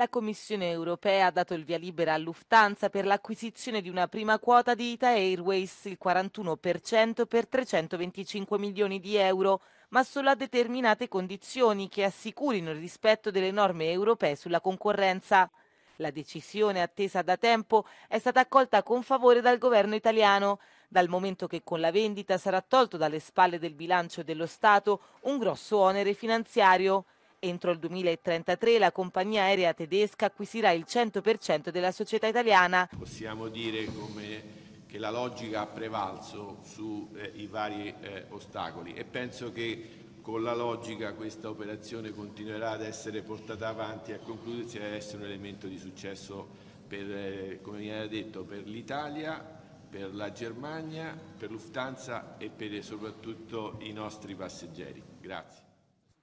La Commissione europea ha dato il via libera a Lufthansa per l'acquisizione di una prima quota di Ita Airways, il 41% per 325 milioni di euro, ma solo a determinate condizioni che assicurino il rispetto delle norme europee sulla concorrenza. La decisione attesa da tempo è stata accolta con favore dal governo italiano, dal momento che con la vendita sarà tolto dalle spalle del bilancio dello Stato un grosso onere finanziario. Entro il 2033 la compagnia aerea tedesca acquisirà il 100% della società italiana. Possiamo dire come che la logica ha prevalso sui eh, vari eh, ostacoli e penso che con la logica questa operazione continuerà ad essere portata avanti e a concludersi ad essere un elemento di successo per, eh, come viene detto, per l'Italia, per la Germania, per Lufthansa e per soprattutto i nostri passeggeri. Grazie.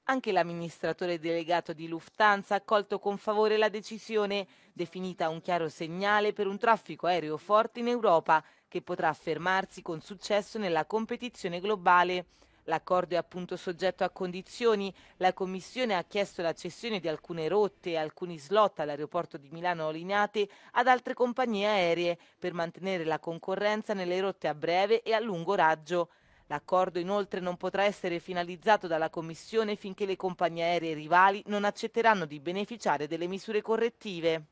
Anche l'amministratore delegato di Lufthansa ha accolto con favore la decisione, definita un chiaro segnale per un traffico aereo forte in Europa, che potrà affermarsi con successo nella competizione globale. L'accordo è appunto soggetto a condizioni. La Commissione ha chiesto la cessione di alcune rotte e alcuni slot all'aeroporto di Milano Olinate ad altre compagnie aeree per mantenere la concorrenza nelle rotte a breve e a lungo raggio. L'accordo inoltre non potrà essere finalizzato dalla Commissione finché le compagnie aeree rivali non accetteranno di beneficiare delle misure correttive.